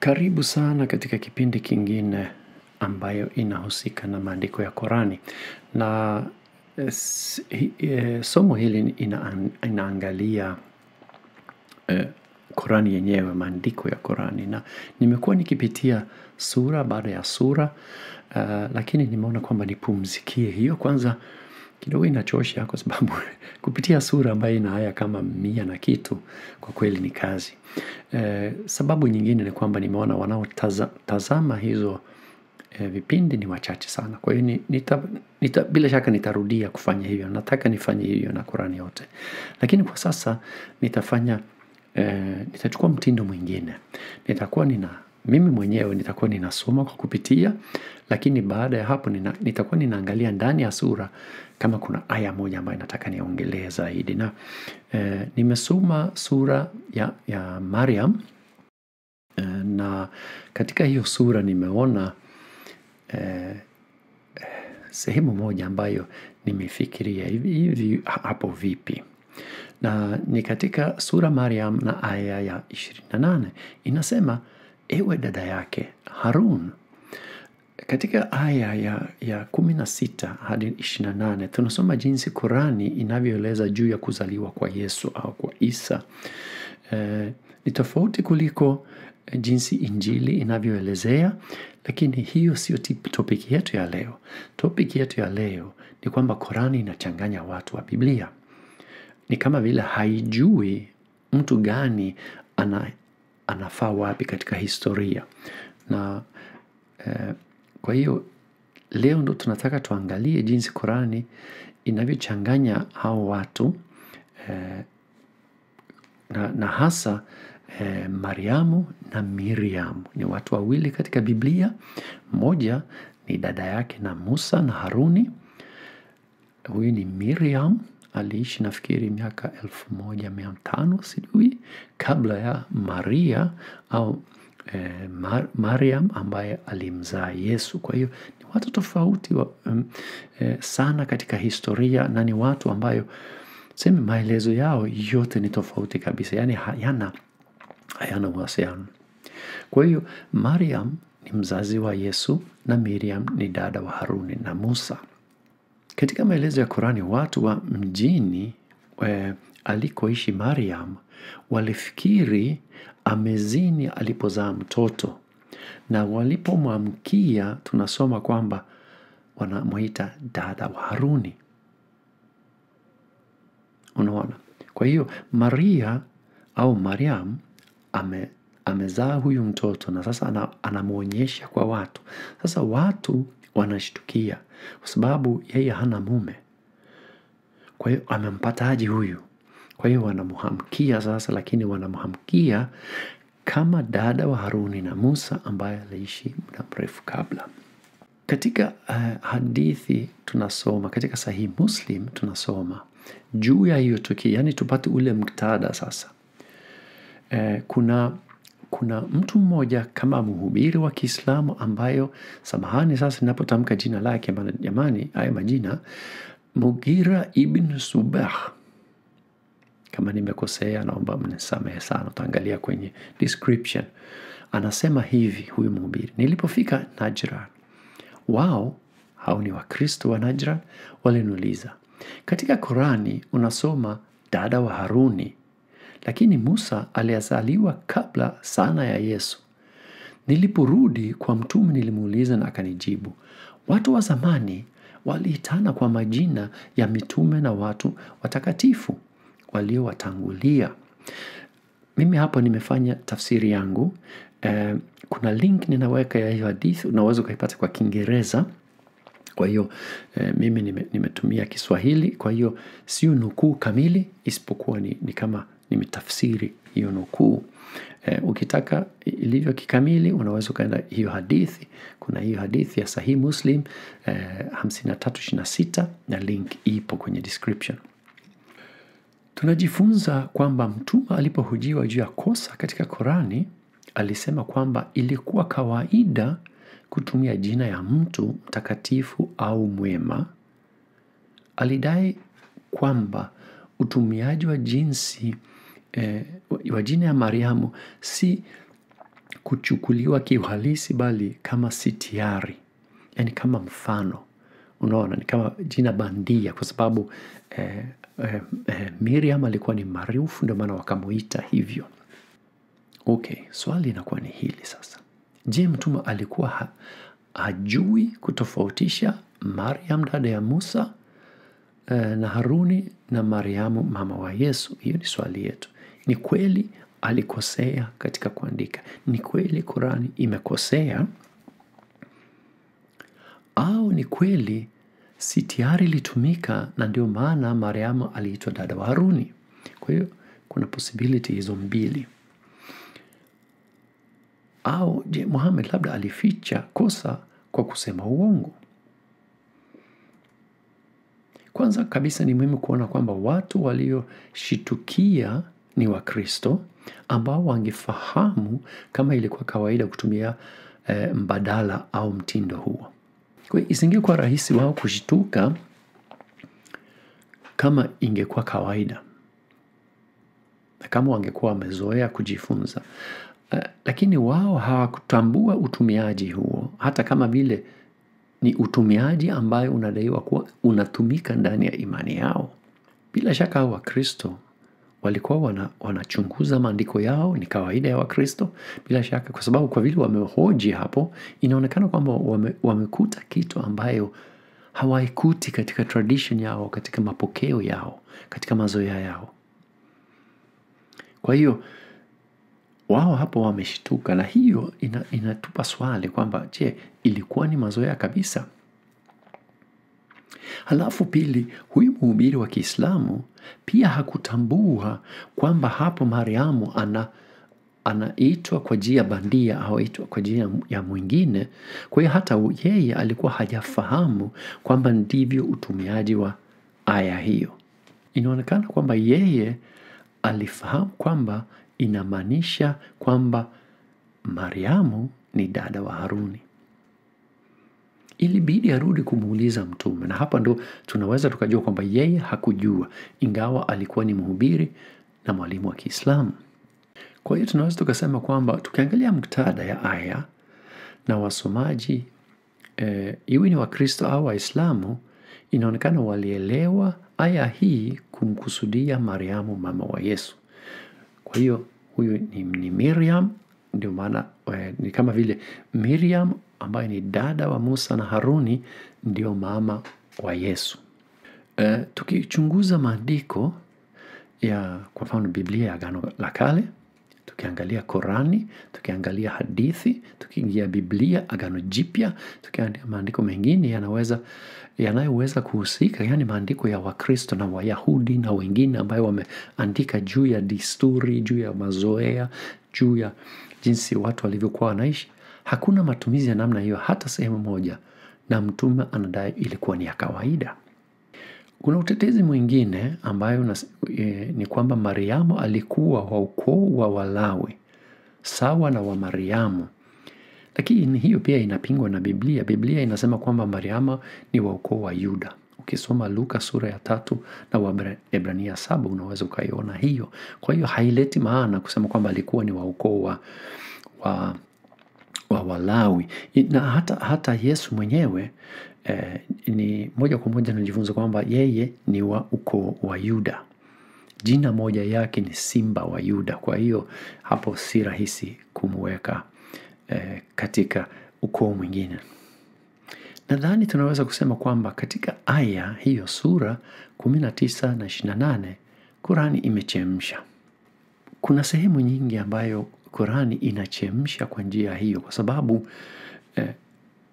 Karibu sana katika kipindi kingine ambayo inahusika na maandiko ya Korani. Na e, somo hili ina, inaangalia e, Korani yenyewe, maandiko ya Korani. Na nimekuwa nikipitia sura baada ya sura, uh, lakini nimeona kwamba nipumzikie hiyo. Kwanza kidogo inachosha kwa sababu kupitia sura ambayo ina haya kama mia na kitu kwa kweli ni kazi. Sababu nyingine ni kwamba nimeona wanaotazama hizo vipindi ni wachache sana. Kwa hiyo bila shaka nitarudia kufanya hivyo. Nataka nifanye hivyo na kurani yote. Lakini kwa sasa nitafanya nitachukua mtindo mwingine. Nitakuwa nina mimi mwenyewe nitakuwa ninasoma kwa kupitia lakini baada ya hapo nina, nitakuwa ninaangalia ndani ya sura kama kuna aya moja ambayo nataka niongelee zaidi. Na nimesoma sura ya ya mariam e, na katika hiyo sura nimeona sehemu moja ambayo nimefikiria hivi hapo vipi. Na ni katika sura mariam na aya ya 28 inasema ewe dada yake Harun. Katika aya ya kumi na sita hadi ishirini na nane tunasoma jinsi kurani inavyoeleza juu ya kuzaliwa kwa Yesu au kwa Isa. Ni tofauti kuliko jinsi injili inavyoelezea lakini hiyo sio topiki yetu ya leo. Topiki yetu ya leo ni kwamba Korani inachanganya watu wa Biblia. Ni kama vile haijui mtu gani anafaa wapi katika historia. Na eh, kwa hiyo leo ndo tunataka tuangalie jinsi Qurani inavyochanganya hao watu eh, na na hasa eh, Mariamu na Miriam. Ni watu wawili katika Biblia, mmoja ni dada yake na Musa na Haruni. Huyu ni Miriam, aliishi nafikiri miaka elfu moja mia tano sijui kabla ya Maria au Mariam ambaye alimzaa Yesu. Kwa hiyo ni watu tofauti wa, um, eh, sana katika historia na ni watu ambayo seme maelezo yao yote ni tofauti kabisa. Yaani hayana uhusiano. Kwa hiyo Mariam ni mzazi wa Yesu na Miriam ni dada wa Haruni na Musa. Katika maelezo ya Qurani, watu wa mjini e, alikoishi Mariam walifikiri amezini alipozaa mtoto na walipomwamkia tunasoma kwamba wanamwita dada wa Haruni. Unaona. Kwa hiyo Maria au Mariam amezaa huyu mtoto na sasa anamwonyesha kwa watu. Sasa watu wanashtukia kwa sababu yeye hana mume. Kwa hiyo amempataji huyu. Kwa hiyo wanamhamkia sasa lakini wanamhamkia kama dada wa Haruni na Musa ambaye aliishi muda mrefu kabla. Katika uh, hadithi tunasoma, katika sahihi Muslim tunasoma juu ya hiyo tukio, yani tupate ule mktada sasa. Kuna mtu mmoja kama mhubiri wa kiislamu ambayo, samahani sasa inapotamka jina lake jamani haya majina, mugira ibn Subah. Kama nimekosea naomba mnisamehe sana, utaangalia kwenye description. Anasema hivi huyu mhubiri, nilipofika najra wao au ni wakristo wa najra waliniuliza. Katika Korani unasoma dada wa Haruni, lakini Musa aliyezaliwa kabla sana ya Yesu. Niliporudi kwa mtume nilimuuliza na akanijibu. Watu wa zamani waliitana kwa majina ya mitume na watu watakatifu waliowatangulia. Mimi hapo nimefanya tafsiri yangu. Kuna link ninaweka ya hiyo hadithi, unaweza ukaipata kwa Kiingereza. Kwa hiyo mimi nimetumia Kiswahili, kwa hiyo sio nukuu kamili, isipokuwa ni, ni kama nimetafsiri hiyo nukuu. e, Ukitaka ilivyo kikamili, unaweza ukaenda hiyo hadithi. Kuna hiyo hadithi ya sahihi Muslim e, 5326 na link ipo kwenye description. Tunajifunza kwamba mtume alipohujiwa juu ya kosa katika Korani, alisema kwamba ilikuwa kawaida kutumia jina ya mtu mtakatifu au mwema. Alidai kwamba utumiaji wa jinsi wa jina ya Mariamu si kuchukuliwa kiuhalisi bali kama sitiari yani kama mfano. Unaona ni kama jina bandia kwa sababu eh, eh, eh, miriam alikuwa ni maarufu ndio maana wakamuita hivyo. Okay swali inakuwa ni hili sasa. Je mtuma alikuwa ha, hajui kutofautisha mariam dada ya musa eh, na haruni na mariamu mama wa yesu? Hiyo ni swali yetu ni kweli alikosea katika kuandika. Ni kweli qurani imekosea? Au ni kweli si tiari ilitumika na ndio maana mariamu aliitwa dada wa haruni? Kwa hiyo kuna posibiliti hizo mbili. Au je muhamed labda alificha kosa kwa kusema uongo? Kwanza kabisa ni muhimu kuona kwamba watu walioshitukia ni wakristo ambao wangefahamu kama ilikuwa kawaida kutumia e, mbadala au mtindo huo. Isingekuwa rahisi wao kushituka kama ingekuwa kawaida. Na kama wangekuwa wamezoea kujifunza. Uh, lakini wao hawakutambua utumiaji huo. Hata kama vile ni utumiaji ambayo unadaiwa kuwa unatumika ndani ya imani yao. Bila shaka wakristo walikuwa wana, wanachunguza maandiko yao ni kawaida ya wakristo bila shaka kwa sababu kwa vile wamehoji hapo inaonekana kwamba wame, wamekuta kitu ambayo hawaikuti katika tradition yao katika mapokeo yao katika mazoea yao. Kwa hiyo wao hapo wameshtuka na hiyo inatupa ina, swali kwamba je ilikuwa ni mazoea kabisa halafu pili huyu mhubiri wa kiislamu pia hakutambua kwamba hapo mariamu ana anaitwa kwa jia bandia au kwa jia ya mwingine. Kwa hiyo hata yeye alikuwa hajafahamu kwamba ndivyo utumiaji wa aya hiyo. Inaonekana kwamba yeye alifahamu kwamba inamaanisha kwamba mariamu ni dada wa haruni ilibidi arudi kumuuliza mtume. Na hapa ndo tunaweza tukajua kwamba yeye hakujua ingawa alikuwa ni mhubiri na mwalimu wa kiislamu. Kwa hiyo tunaweza tukasema kwamba tukiangalia mktada ya aya na wasomaji e, iwe ni wakristo au waislamu inaonekana walielewa aya hii kumkusudia mariamu mama wa yesu. Kwa hiyo huyu ni, ni miriam ndio maana eh, ni kama vile miriam ambaye ni dada wa musa na haruni ndio mama wa yesu e, tukichunguza maandiko ya kwa mfano biblia ya agano la kale tukiangalia Korani, tukiangalia hadithi, tukiingia Biblia, Agano Jipya, tukiangalia maandiko mengine yanaweza yanayoweza kuhusika, yaani maandiko ya Wakristo na Wayahudi na wengine ambayo wameandika juu ya desturi, juu ya mazoea, juu ya jinsi watu walivyokuwa wanaishi. Hakuna matumizi ya namna hiyo hata sehemu moja, na mtume anadai ilikuwa ni ya kawaida. Kuna utetezi mwingine ambayo nas, e, ni kwamba Mariamu alikuwa wa ukoo wa Walawi sawa na wa Mariamu, lakini hiyo pia inapingwa na Biblia. Biblia inasema kwamba Mariamu ni wa ukoo wa Yuda. Ukisoma Luka sura ya tatu na Waebrania saba unaweza ukaiona hiyo. Kwa hiyo haileti maana kusema kwamba alikuwa ni wa ukoo wa, wa, wa Walawi na hata, hata Yesu mwenyewe eh, ni moja kwa moja tunajifunza kwamba yeye ni wa ukoo wa Yuda. Jina moja yake ni Simba wa Yuda. Kwa hiyo hapo si rahisi kumweka eh, katika ukoo mwingine. Nadhani tunaweza kusema kwamba katika aya hiyo sura 19 na 28 Qurani imechemsha. Kuna sehemu nyingi ambayo Qurani inachemsha kwa njia hiyo, kwa sababu eh,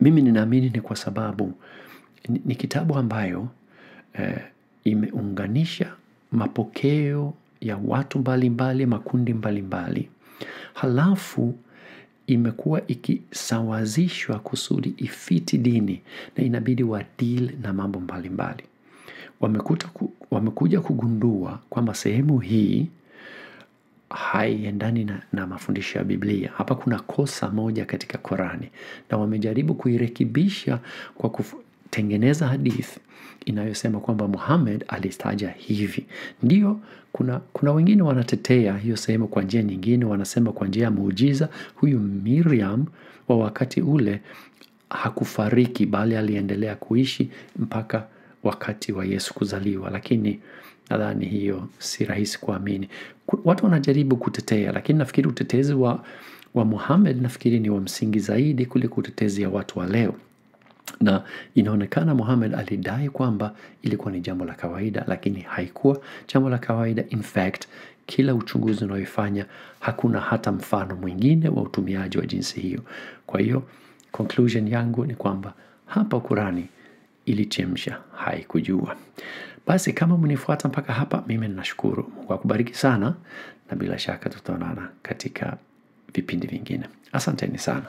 mimi ninaamini ni kwa sababu ni, ni kitabu ambayo eh, imeunganisha mapokeo ya watu mbalimbali, makundi mbalimbali mbali. Halafu imekuwa ikisawazishwa kusudi ifiti dini na inabidi wa deal na mambo mbalimbali. Wamekuta ku, wamekuja kugundua kwamba sehemu hii haiendani na, na mafundisho ya Biblia. Hapa kuna kosa moja katika Korani na wamejaribu kuirekebisha kwa kutengeneza hadithi inayosema kwamba muhamed alitaja hivi. Ndio kuna, kuna wengine wanatetea hiyo sehemu kwa njia nyingine, wanasema kwa njia ya muujiza huyu Miriam wa wakati ule hakufariki bali aliendelea kuishi mpaka wakati wa Yesu kuzaliwa, lakini nadhani hiyo si rahisi kuamini. Watu wanajaribu kutetea, lakini nafikiri utetezi wa, wa muhamed nafikiri ni wa msingi zaidi kuliko utetezi ya watu wa leo na inaonekana Muhammad alidai kwamba ilikuwa ni jambo la kawaida, lakini haikuwa jambo la kawaida. In fact, kila uchunguzi unaoifanya hakuna hata mfano mwingine wa utumiaji wa jinsi hiyo. Kwa hiyo conclusion yangu ni kwamba hapa Kurani ilichemsha, haikujua. Basi kama mnifuata mpaka hapa, mimi ninashukuru. Mungu akubariki sana, na bila shaka tutaonana katika vipindi vingine. Asanteni sana.